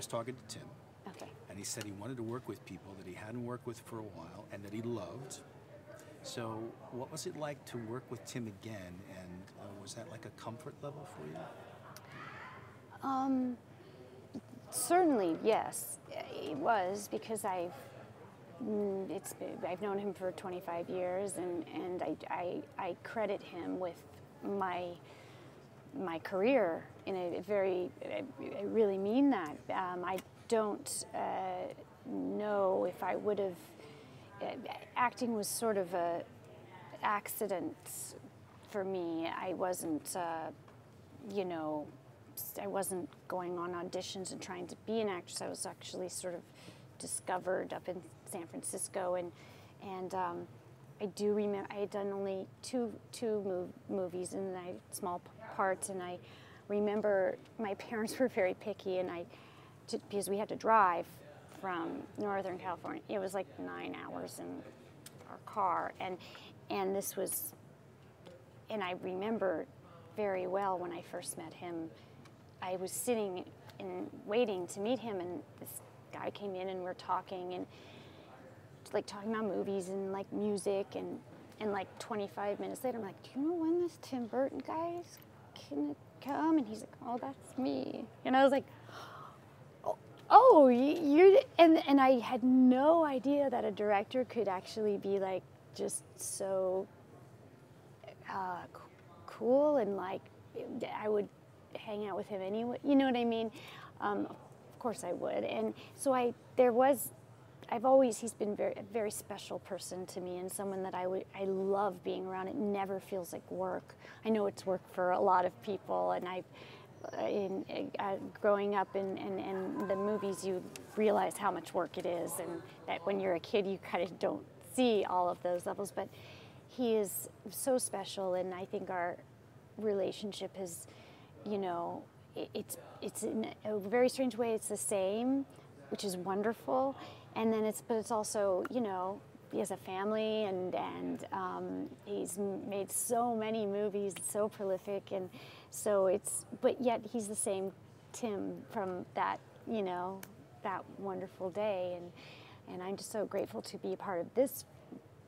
was talking to Tim, Okay. and he said he wanted to work with people that he hadn't worked with for a while and that he loved. So, what was it like to work with Tim again? And uh, was that like a comfort level for you? Um, certainly, yes, it was because I've mm, I've known him for 25 years, and and I I, I credit him with my my career in a very I, really mean that. Um, I don't uh, know if I would have. Uh, acting was sort of a accident for me. I wasn't. Uh, you know, I wasn't going on auditions and trying to be an actress. I was actually sort of discovered up in San Francisco, and and um, I do remember I had done only two two mov- movies and I small parts, and I remember my parents were very picky, and I because we had to drive from Northern California. It was like nine hours in our car, and and this was and I remember very well when I first met him. I was sitting and waiting to meet him, and this guy came in, and we're talking, and like talking about movies and like music, and and like 25 minutes later, I'm like, do you know when this Tim Burton guy is gonna come? And he's like, oh, that's me, and I was like. "Oh, Oh, you're and and I had no idea that a director could actually be like just so uh, cool and like I would hang out with him anyway. You know what I mean? Um, of course I would. And so I there was I've always he's been very a very special person to me and someone that I would I love being around. It never feels like work. I know it's work for a lot of people and I in uh, growing up in, in, in the movies you realize how much work it is and that when you're a kid you kind of don't see all of those levels but he is so special and i think our relationship has you know it, it's it's in a very strange way it's the same which is wonderful and then it's but it's also you know he has a family and and um, he's made so many movies so prolific. And so it's but yet he's the same tim from that you know that wonderful day. And and i'm just so grateful to be a part of this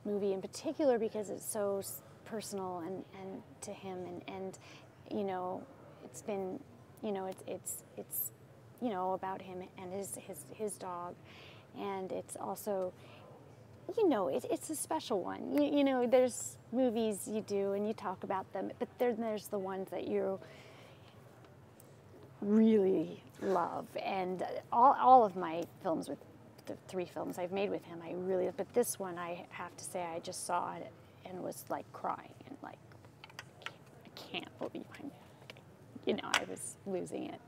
movie in particular because it's so personal and, and to him. And, and you know it's been you know it's it's it's you know about him and his his his dog and it's also you know it, it's a special one. You, you know there's movies you do and you talk about them but then there's the ones that you really love. And all, all of my films with the three films I've made with him I really but this one I have to say I just saw it and was like crying and like I can't believe I'm you know I was losing it